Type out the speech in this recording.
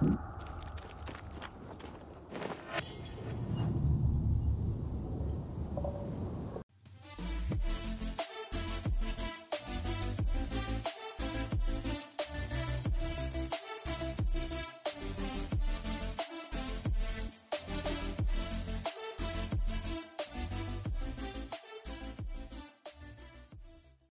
you